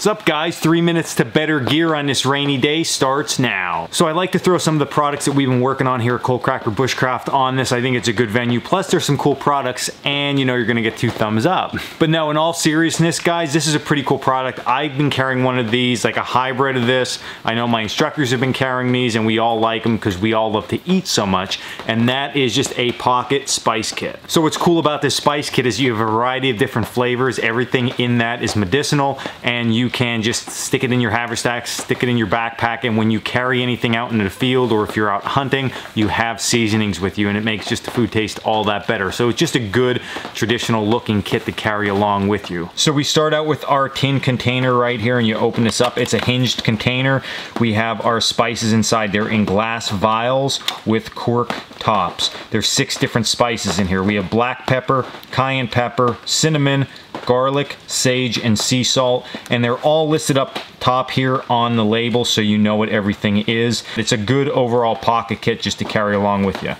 What's up guys? Three minutes to better gear on this rainy day starts now. So I like to throw some of the products that we've been working on here at Coalcracker Bushcraft on this. I think it's a good venue. Plus there's some cool products and you know you're gonna get two thumbs up. But no, in all seriousness guys, this is a pretty cool product. I've been carrying one of these, like a hybrid of this. I know my instructors have been carrying these and we all like them because we all love to eat so much. And that is just a pocket spice kit. So what's cool about this spice kit is you have a variety of different flavors. Everything in that is medicinal and you can just stick it in your haversack, stick it in your backpack, and when you carry anything out into the field or if you're out hunting, you have seasonings with you and it makes just the food taste all that better. So it's just a good traditional looking kit to carry along with you. So we start out with our tin container right here and you open this up. It's a hinged container. We have our spices inside. They're in glass vials with cork tops. There's six different spices in here. We have black pepper, cayenne pepper, cinnamon, garlic, sage, and sea salt. And they're all listed up top here on the label so you know what everything is. It's a good overall pocket kit just to carry along with you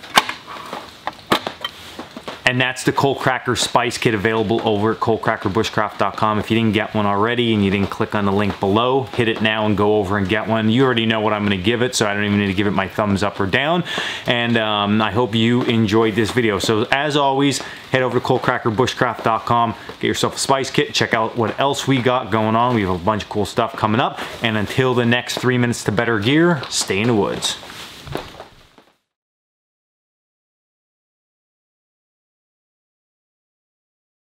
and that's the Coalcracker Spice Kit available over at coalcrackerbushcraft.com. If you didn't get one already and you didn't click on the link below, hit it now and go over and get one. You already know what I'm gonna give it, so I don't even need to give it my thumbs up or down. And um, I hope you enjoyed this video. So as always, head over to coalcrackerbushcraft.com, get yourself a spice kit, check out what else we got going on. We have a bunch of cool stuff coming up. And until the next three minutes to better gear, stay in the woods.